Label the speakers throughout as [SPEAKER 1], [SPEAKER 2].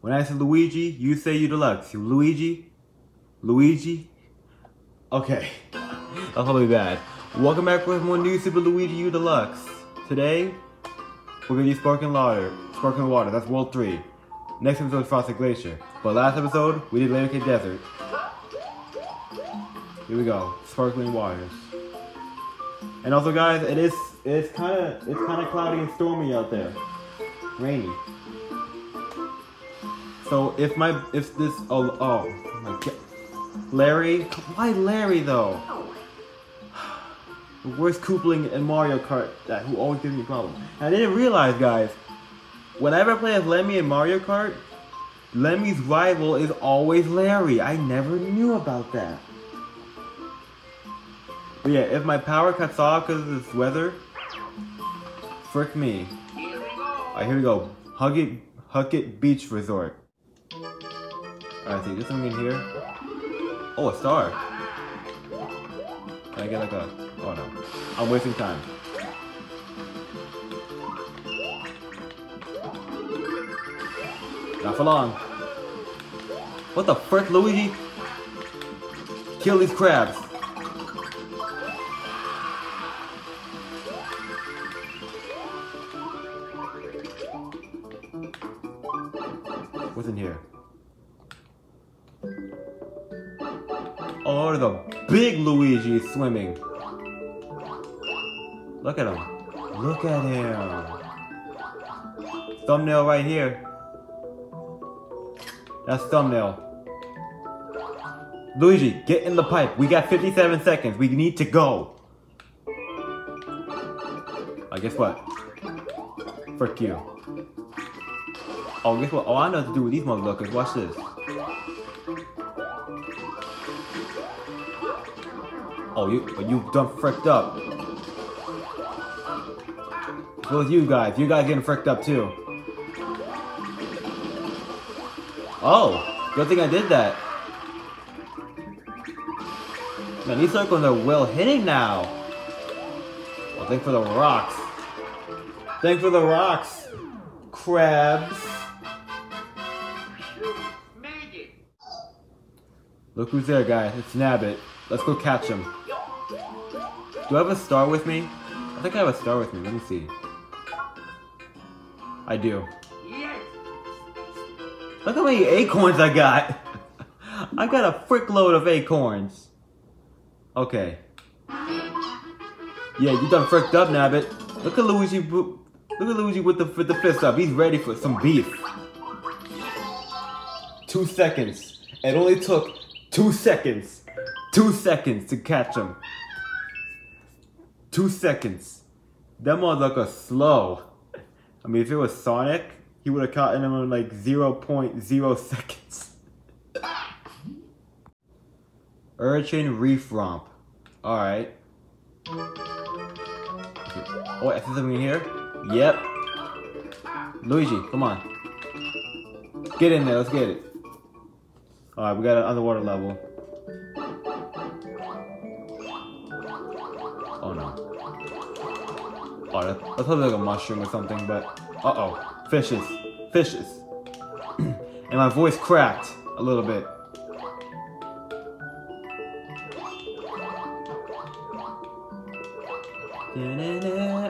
[SPEAKER 1] When I say Luigi, you say you deluxe. Luigi? Luigi? Okay. That's probably bad. Welcome back with more new Super Luigi U Deluxe. Today, we're gonna do Sparkling Water. Sparkling Water, that's World 3. Next episode is Frosted Glacier. But last episode, we did Layer Cake Desert. Here we go. Sparkling Waters. And also guys, it is it's kinda it's kinda cloudy and stormy out there. Rainy. So if my if this oh oh my god Larry why Larry though? The worst Koopling in Mario Kart that who always gives me problems. And I didn't realize guys, whenever I play as Lemmy in Mario Kart, Lemmy's rival is always Larry. I never knew about that. But yeah, if my power cuts off because of this weather, frick me. Alright, here we go. Huckit, Hug it Beach Resort. Alright, see, this one in here. Oh, a star. Can I get like a... Oh no. I'm wasting time. Not for long. What the frick, Luigi? Kill these crabs. Swimming. Look at him. Look at him. Thumbnail right here. That's thumbnail. Luigi, get in the pipe. We got 57 seconds. We need to go. I guess what? Frick you. Oh, guess what? Oh, I know what to do with these motherfuckers. Watch this. Oh, you you done fricked up. Well, you guys. You guys getting fricked up too. Oh, good thing I did that. Man, these circles are well hitting now. Well, thank for the rocks. Thank for the rocks, crabs. Look who's there, guys. It's Nabbit. Let's go catch him. Do I have a star with me? I think I have a star with me. Let me see. I do. Look how many acorns I got. I got a frick load of acorns. Okay. Yeah, you done fricked up, Nabbit. Look at Luigi. Look at Luigi with the with the fist up. He's ready for some beef. Two seconds. It only took two seconds. Two seconds to catch him. Two seconds. That motherfucker slow. I mean, if it was Sonic, he would have caught him in like 0.0 seconds. Urchin Reef Romp. Alright. Oh, wait, I see something in here? Yep. Luigi, come on. Get in there, let's get it. Alright, we got an underwater level. Oh, thought it was like a mushroom or something, but... Uh-oh. Fishes. Fishes. and my voice cracked a little bit.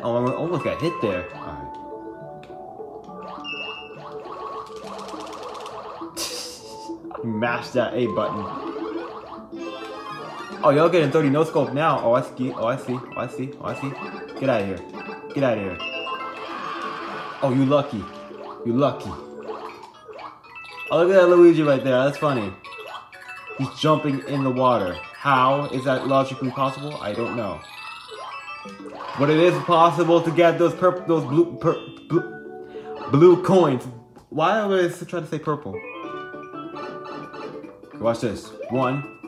[SPEAKER 1] Oh, I almost got hit there. Alright. Mash that A button. Oh, y'all getting 30 no scope now. Oh, I see. Oh, I see. Oh, I see. Oh, I see. Get out of here. Get out of here. Oh, you lucky. You lucky. Oh, look at that Luigi right there. That's funny. He's jumping in the water. How is that logically possible? I don't know. But it is possible to get those purple, those blue, blue, blue coins. Why do I trying to say purple? Watch this. One.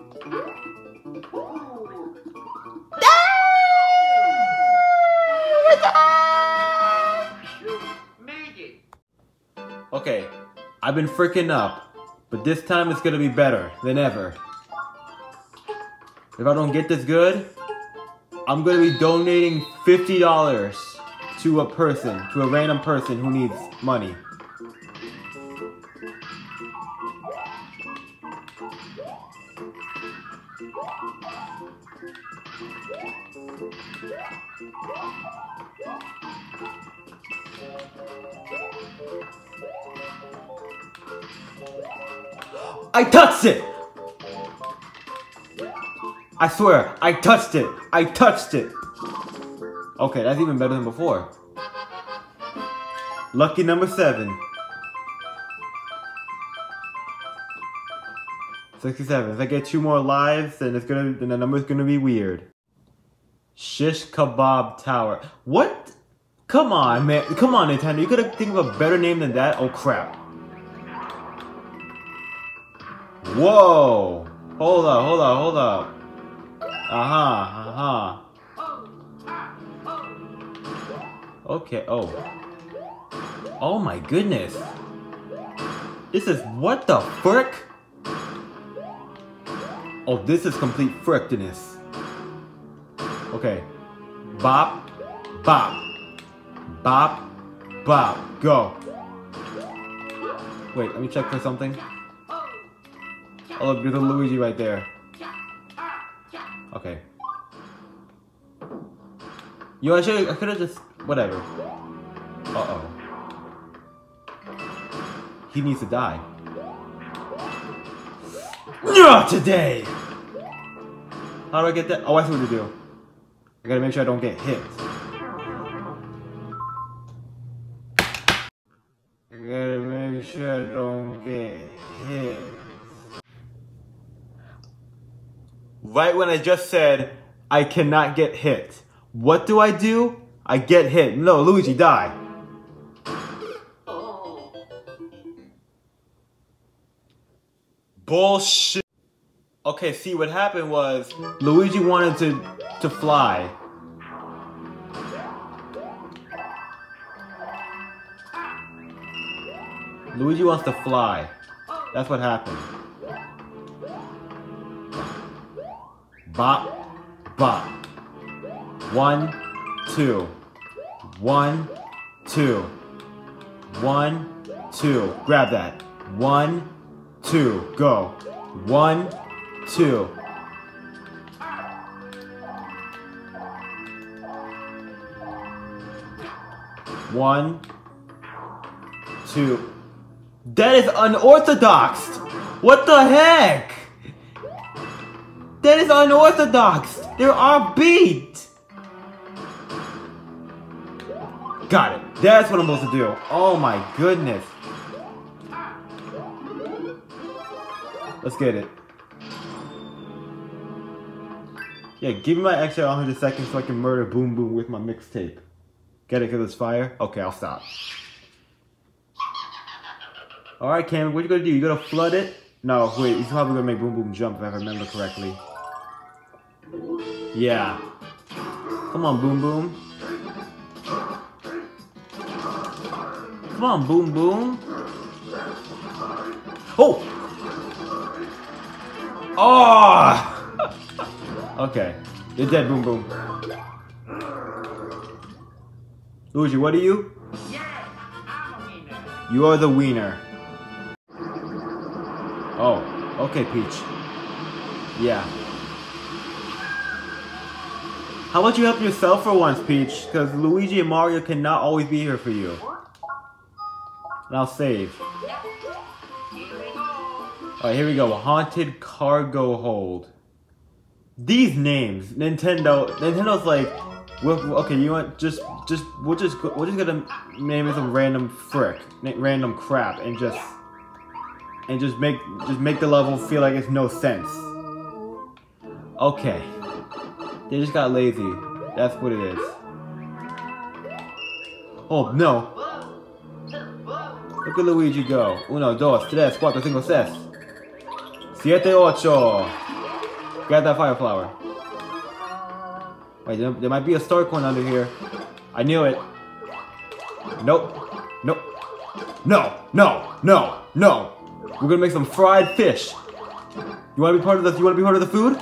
[SPEAKER 1] I've been freaking up, but this time it's gonna be better than ever. If I don't get this good, I'm gonna be donating fifty dollars to a person, to a random person who needs money. I touched it! I swear, I touched it! I touched it! Okay, that's even better than before. Lucky number seven. 67. If I get two more lives, then it's gonna then the number's gonna be weird. Shish Kebab Tower. What? Come on, man. Come on, Nintendo. You could think of a better name than that? Oh crap. Whoa! Hold up, hold up, hold up. Uh-huh, uh-huh. Okay, oh. Oh my goodness. This is what the frick? Oh, this is complete frickiness. Okay. Bop, bop, bop, bop, go. Wait, let me check for something. Oh, look, there's a Luigi right there. Okay. Yo, I should I could have just whatever. Uh oh. He needs to die. Not today. How do I get that? Oh, I see what to do. I gotta make sure I don't get hit. Right when I just said I cannot get hit, what do I do? I get hit. No, Luigi, die. Bullshit. Okay, see what happened was Luigi wanted to to fly. Luigi wants to fly. That's what happened. Bop, bop. One, two. One, two. One, two. Grab that. One, two. Go. One, two. One, two. That is unorthodox! What the heck? That is unorthodox! They're all beat! Got it. That's what I'm supposed to do. Oh my goodness. Let's get it. Yeah, give me my extra 100 seconds so I can murder Boom Boom with my mixtape. Get it because it's fire? Okay, I'll stop. Alright, Cam, what you gonna do? You gonna flood it? No, wait, he's probably gonna make Boom Boom jump if I remember correctly. Yeah. Come on, Boom Boom. Come on, Boom Boom. Oh! Oh! okay. You're dead, Boom Boom. Luigi, what are you? You are the wiener. Oh, okay, Peach. Yeah. How about you help yourself for once, Peach? Because Luigi and Mario cannot always be here for you. And I'll save. Alright, here we go. Haunted Cargo Hold. These names, Nintendo, Nintendo's like, we're, okay, you want just, just, we'll just, we're just gonna name it some random frick, random crap, and just, and just make, just make the level feel like it's no sense. Okay. They just got lazy. That's what it is. Oh, no. Look at Luigi go. Uno, dos, tres, cuatro, cinco, seis. Siete, ocho. Grab that fire flower. Wait, there, there might be a star coin under here. I knew it. Nope. Nope. No, no, no, no. We're gonna make some fried fish. You wanna be part of the you wanna be part of the food?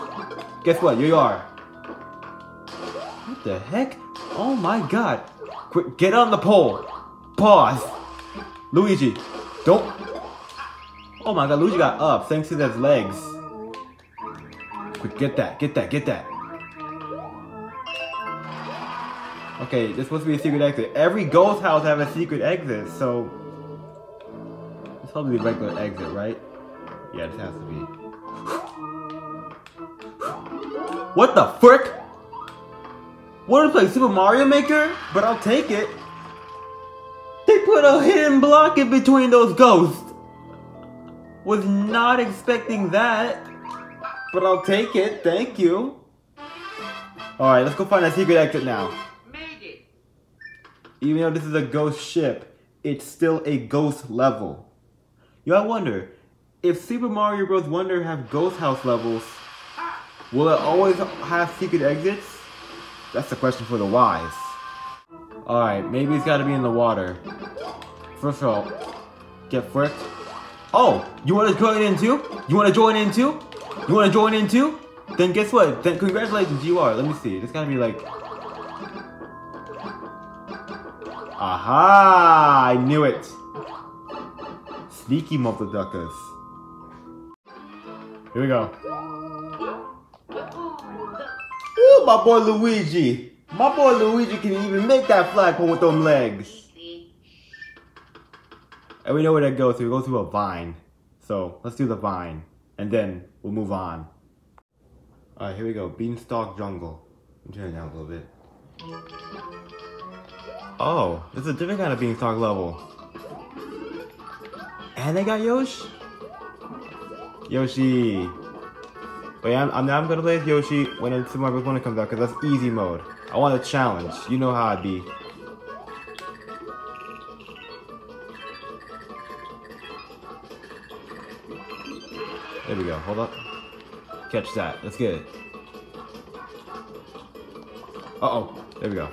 [SPEAKER 1] Guess what? You are. The heck? Oh my god. Quick, get on the pole. Pause. Luigi, don't. Oh my god, Luigi got up thanks to his legs. Quick, get that, get that, get that. Okay, this supposed to be a secret exit. Every ghost house have a secret exit, so it's probably the regular exit, right? Yeah, this has to be. What the frick? What is like Super Mario Maker? But I'll take it. They put a hidden block in between those ghosts. Was not expecting that. But I'll take it, thank you. Alright, let's go find a secret exit now. Even though this is a ghost ship, it's still a ghost level. You I wonder, if Super Mario Bros. Wonder have ghost house levels, will it always have secret exits? That's the question for the wise. Alright, maybe it's gotta be in the water. First of all, get fricked. Oh, you wanna join in too? You wanna join in too? You wanna join in too? Then guess what? Then congratulations, you are. Let me see. It's gotta be like Aha! I knew it! Sneaky motherfuckers. Here we go. My boy Luigi! My boy Luigi can even make that flagpole with them legs. And we know where that goes to. It goes through a vine. So, let's do the vine. And then, we'll move on. Alright, here we go. Beanstalk Jungle. I'm turning down a little bit. Oh, this is a different kind of beanstalk level. And they got Yoshi. Yoshi. Wait, I'm, I'm, I'm gonna play as Yoshi when Super Mario. 1 comes out, because that's easy mode. I want a challenge. You know how I'd be. There we go. Hold up. Catch that. Let's get it. Uh-oh. There we go.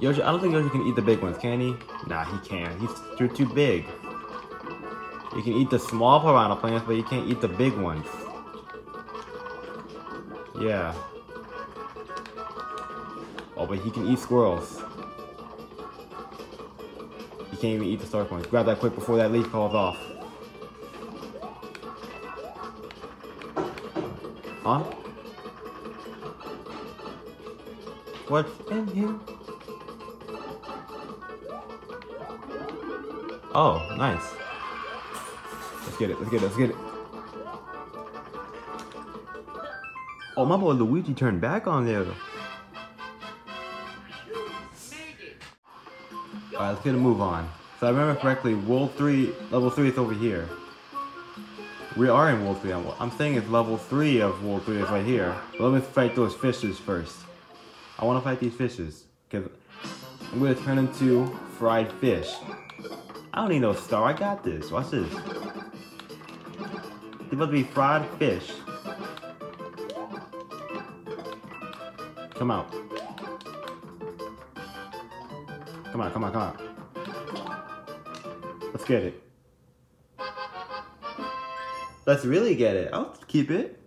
[SPEAKER 1] Yoshi, I don't think Yoshi can eat the big ones, can he? Nah, he can't. He's too, too big. You can eat the small piranha plants, but you can't eat the big ones. Yeah. Oh, but he can eat squirrels. He can't even eat the star coins. Grab that quick before that leaf falls off. Huh? What's in here? Oh, nice. Get it, let's get it, let's get it. Oh, my boy Luigi turned back on there. Alright, let's get a move on. So I remember correctly, World 3, level 3 is over here. We are in World 3. I'm, I'm saying it's level 3 of World 3 is right here. But let me fight those fishes first. I want to fight these fishes. Because I'm going to turn into fried fish. I don't need no star. I got this. Watch this. It's about to be fried fish. Come out. Come on, come on, come on. Let's get it. Let's really get it. I'll keep it.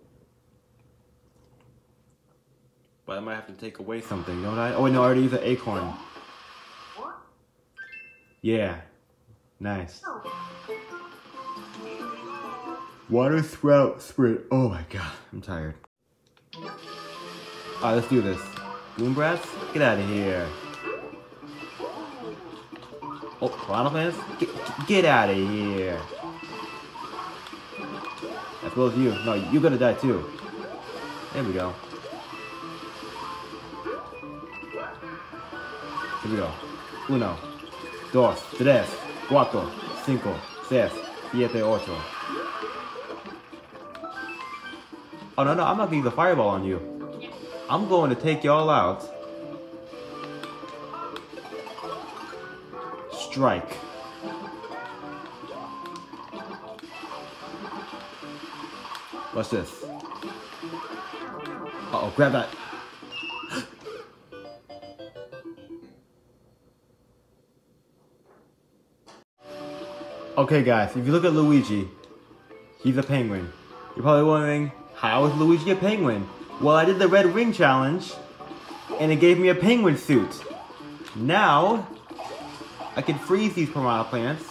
[SPEAKER 1] But I might have to take away something, don't I? Oh, no, I already used an acorn. Yeah. Nice. Water sprout sprint. Oh my god, I'm tired. Alright, let's do this. Goombrats, get out of here. Oh, Plants? Get, get out of here. As well as you. No, you're gonna die too. There we go. Here we go. Uno, dos, tres, cuatro, cinco, seis, siete, ocho. Oh no, no, I'm not gonna use a fireball on you. I'm going to take y'all out. Strike. What's this? Uh oh, grab that. okay guys, if you look at Luigi, he's a penguin. You're probably wondering, how is Luigi a penguin? Well, I did the red ring challenge, and it gave me a penguin suit. Now, I can freeze these piranha plants,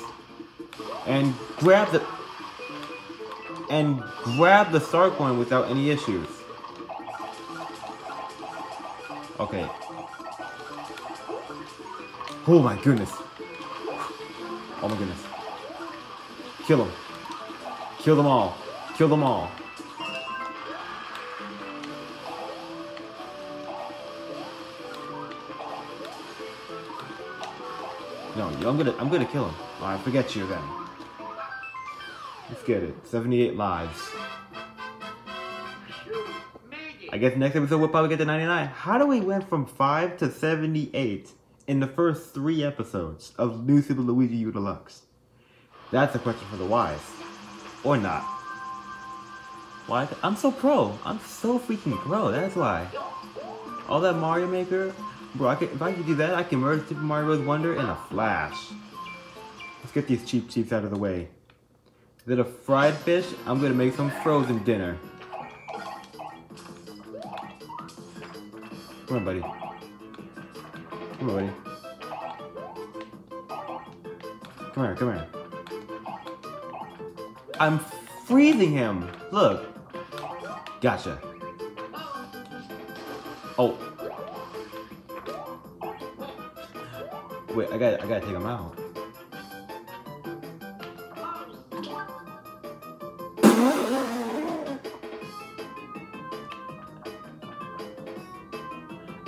[SPEAKER 1] and grab the and grab the star coin without any issues. Okay. Oh my goodness. Oh my goodness. Kill them. Kill them all. Kill them all. No, I'm gonna I'm gonna kill him. Alright, forget you then. Let's get it. 78 lives. I guess next episode we'll probably get to 99. How do we went from 5 to 78 in the first three episodes of New Super Luigi U Deluxe? That's a question for the wise. Or not. Why? I'm so pro. I'm so freaking pro. That's why. All that Mario Maker, bro. I could, if I could do that, I can merge Super Mario Bros. Wonder in a flash. Let's get these Cheep Cheeps out of the way. Is it a fried fish? I'm gonna make some frozen dinner. Come on, buddy. Come on, buddy. Come here, come here. I'm freezing him. Look. Gotcha. Oh. Wait, I gotta, I gotta take him out.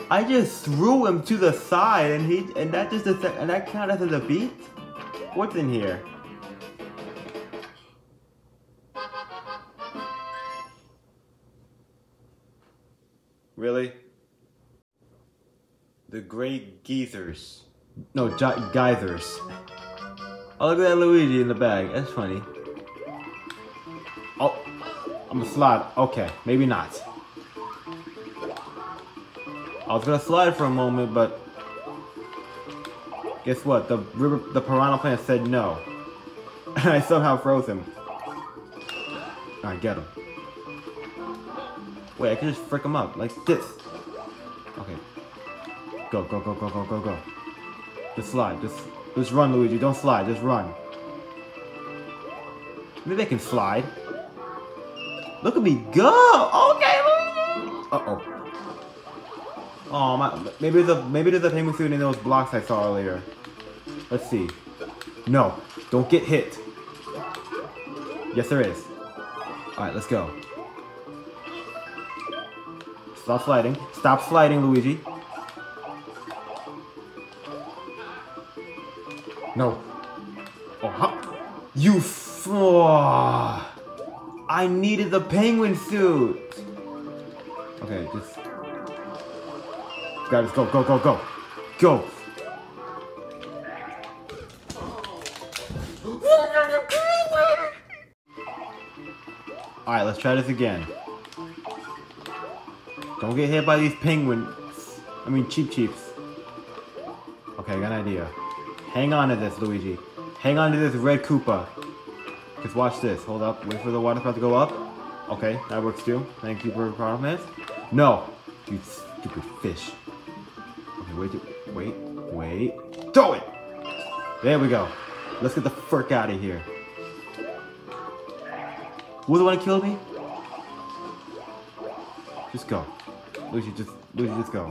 [SPEAKER 1] I just threw him to the side and he and that just and that counted as a beat? What's in here? Really? The Great Geezers. No, Geysers. Oh, look at that Luigi in the bag. That's funny. Oh, I'm gonna slide. Okay, maybe not. I was gonna slide for a moment, but guess what? The river, the piranha plant said no, and I somehow froze him. I get him. Wait, I can just frick him up like this. Okay. Go, go, go, go, go, go, go. Just slide. Just, just run, Luigi. Don't slide. Just run. Maybe I can slide. Look at me go! Okay, Luigi! Uh-oh. Oh my! Maybe a maybe there's a penguin suit in those blocks I saw earlier. Let's see. No, don't get hit. Yes, there is. All right, let's go. Stop sliding. Stop sliding, Luigi. No. Oh, huh. you. Oh, I needed the penguin suit. Okay, just Guys, go, go, go, go. Go. Alright, let's try this again. Don't get hit by these penguins. I mean, Cheep Cheeps. Okay, I got an idea. Hang on to this, Luigi. Hang on to this red Koopa. Just watch this. Hold up. Wait for the water spout to go up. Okay, that works too. Thank you for promise. No! You stupid fish Okay, wait, wait, wait. Throw it! There we go. Let's get the frick out of here. Who the one to kill me? Just go. Luigi, just, Lucy, just go.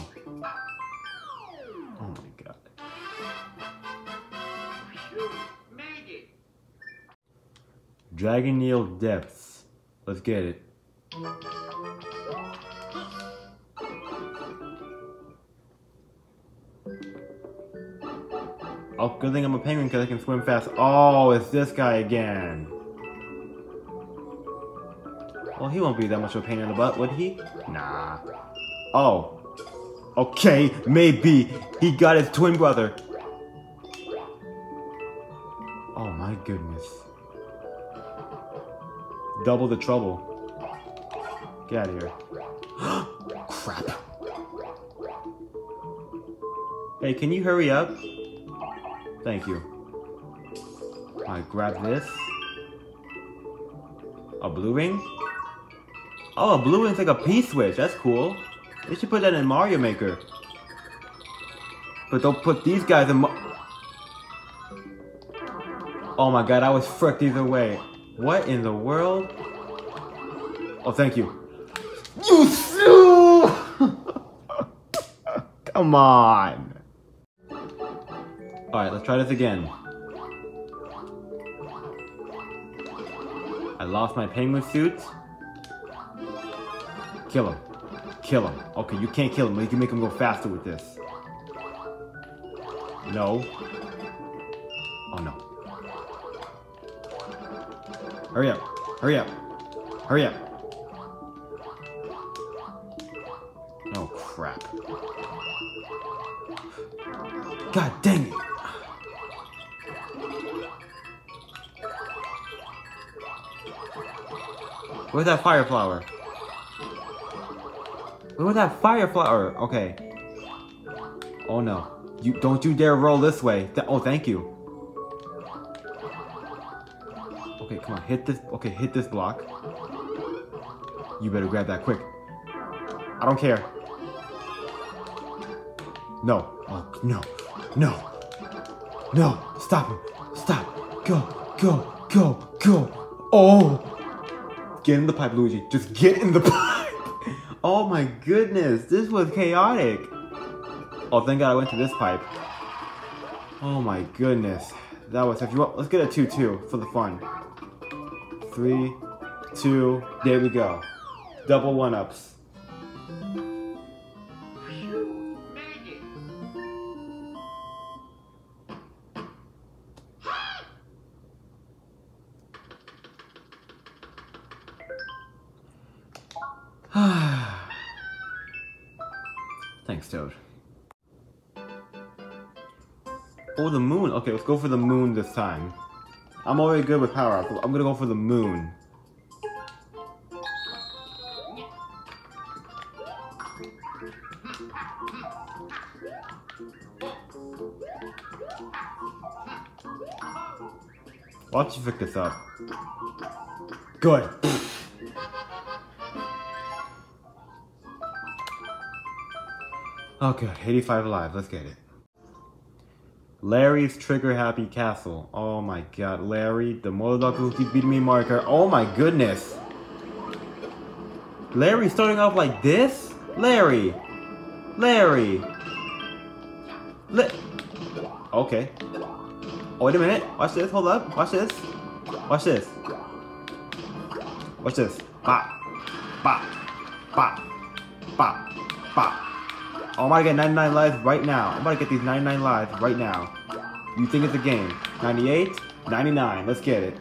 [SPEAKER 1] Dragon Depths. Let's get it. Oh, good thing I'm a penguin because I can swim fast. Oh, it's this guy again. Well, he won't be that much of a pain in the butt, would he? Nah. Oh. Okay, maybe. He got his twin brother. Oh my goodness. Double the trouble. Get out of here. Crap. Hey, can you hurry up? Thank you. I grab this. A blue ring? Oh, a blue is like a P-switch. That's cool. They should put that in Mario Maker. But don't put these guys in Oh my god, I was fricked either way. What in the world? Oh, thank you. You Come on. Alright, let's try this again. I lost my penguin suit. Kill him. Kill him. Okay, you can't kill him, but you can make him go faster with this. No. Hurry up. Hurry up. Hurry up. Oh crap. God dang it. Where's that fire flower? Where's that fire flower? Okay. Oh no. You don't you dare roll this way. Th oh, thank you. Come on. Hit this. Okay, hit this block. You better grab that quick. I don't care. No. Oh, no. No. No. Stop him. Stop. Go. Go. Go. Go. Oh. Get in the pipe, Luigi. Just get in the pipe. Oh my goodness, this was chaotic. Oh, thank God I went to this pipe. Oh my goodness. That was, if you want, let's get a 2-2 for the fun. Three, two, there we go. Double one-ups. Thanks, Toad. Oh, the moon. Okay, let's go for the moon this time. I'm already good with power up. I'm gonna go for the moon. Don't you pick this up? Good. Okay, 85 alive. Let's get it. Larry's Trigger Happy Castle. Oh my god, Larry, the Moldog who keeps beating me marker. Oh my goodness. Larry starting off like this? Larry. Larry. Li okay. Oh, wait a minute. Watch this. Hold up. Watch this. Watch this. Watch this. Bop. Bop. Bop. Bop. Bop. Oh, I'm about to get 99 lives right now. I'm about to get these 99 lives right now. You think it's a game. 98, 99. Let's get it.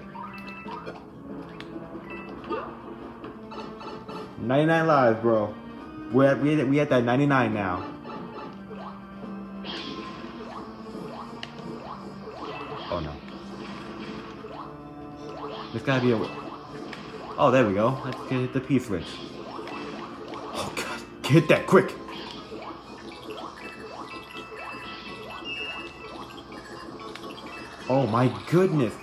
[SPEAKER 1] 99 lives, bro. We're at, we at, we at that 99 now. Oh no. There's gotta be a... Oh, there we go. Let's get hit the P switch. Oh god, hit that quick! Oh my goodness.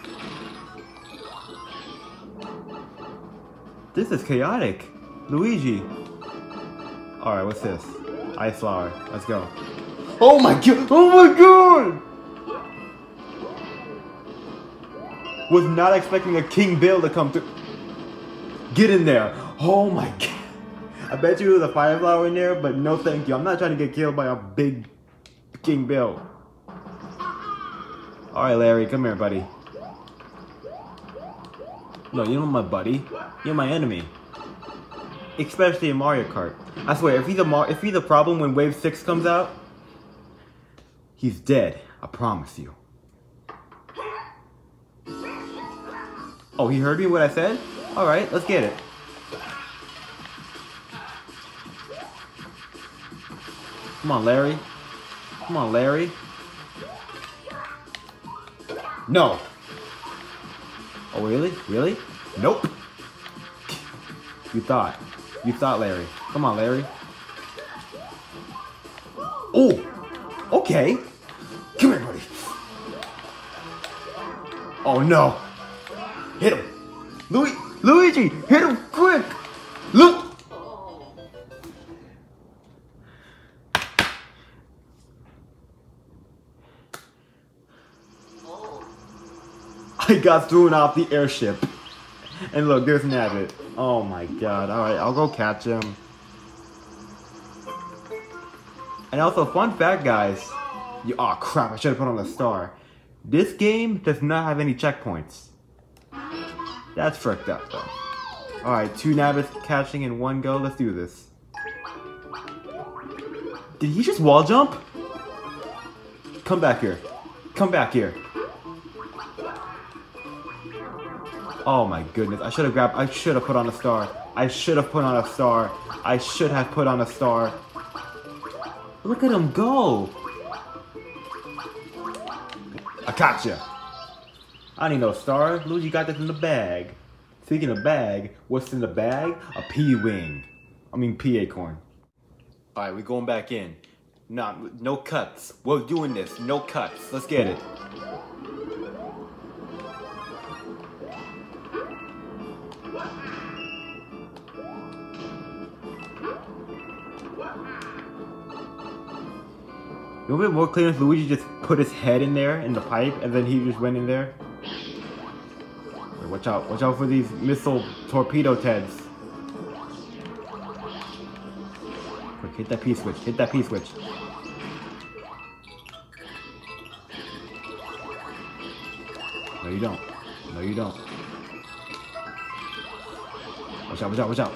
[SPEAKER 1] This is chaotic. Luigi. Alright, what's this? Ice flower. Let's go. Oh my god! Oh my god! Was not expecting a King Bill to come through. Get in there. Oh my god. I bet you there's a fire flower in there, but no thank you. I'm not trying to get killed by a big King Bill. Alright, Larry, come here, buddy. No, you're not my buddy. You're my enemy. Especially in Mario Kart. I swear, if he's a Mar if he's a problem when Wave 6 comes out, he's dead. I promise you. Oh, he heard me what I said? Alright, let's get it. Come on, Larry. Come on, Larry. No. Oh, really? Really? Nope. You thought. You thought, Larry. Come on, Larry. Oh! Okay. Come here, buddy. Oh, no. Hit him. Luigi, Luigi, hit him quick. Look. I got thrown off the airship. And look, there's Nabbit. Oh my god. Alright, I'll go catch him. And also, fun fact, guys. You, oh crap, I should have put on the star. This game does not have any checkpoints. That's fricked up, though. Alright, two Nabbits catching in one go. Let's do this. Did he just wall jump? Come back here. Come back here. Oh my goodness. I should have grabbed, I should have put on a star. I should have put on a star. I should have put on a star. Look at him go. I gotcha. I need no star. Luigi got this in the bag. Speaking of bag, what's in the bag? A P-wing. I mean P-acorn. Alright, we're going back in. No, no cuts. We're doing this. No cuts. Let's get it. It would be more clear if Luigi just put his head in there in the pipe and then he just went in there. Wait, watch out. Watch out for these missile torpedo Teds. Quick, hit that P switch. Hit that P switch. No, you don't. No, you don't. Watch out, watch out, watch out.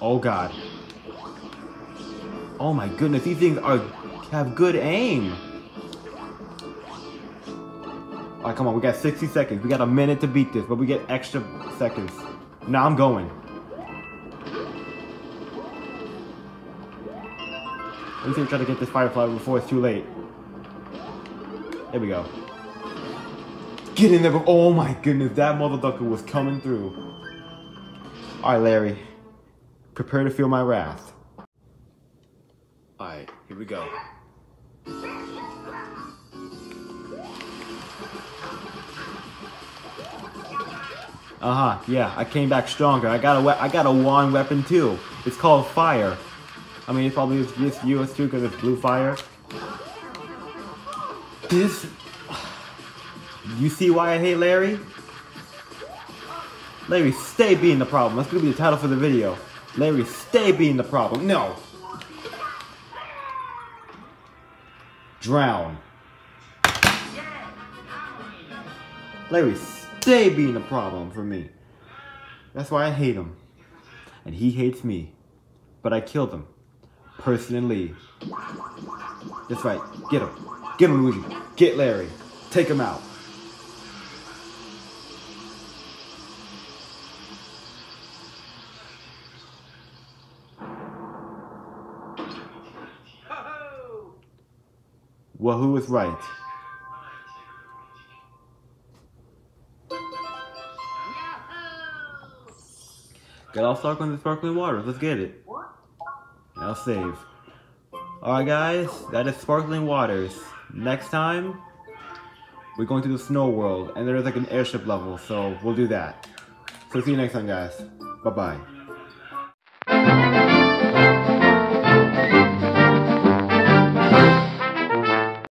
[SPEAKER 1] Oh, God. Oh, my goodness. These things are have good aim. Alright, come on. We got 60 seconds. We got a minute to beat this, but we get extra seconds. Now I'm going. Let me see if try to get this Firefly before it's too late. There we go. Get in there. but Oh my goodness, that motherfucker was coming through. Alright, Larry. Prepare to feel my wrath. Alright, here we go. Uh-huh, yeah, I came back stronger. I got a I got a wand weapon too. It's called fire. I mean, it's probably just US too because it's blue fire. This... You see why I hate Larry? Larry, stay being the problem. That's gonna be the title for the video. Larry, stay being the problem. No! Drown. Larry, stay being a problem for me. That's why I hate him. And he hates me. But I killed him. Personally. That's right. Get him. Get him, Luigi. Get Larry. Take him out. Well, who was right? Get all stuck on the sparkling water. Let's get it. I'll save. Alright guys, that is Sparkling Waters. Next time, we're going to the snow world, and there's like an airship level, so we'll do that. So see you next time guys. Bye-bye.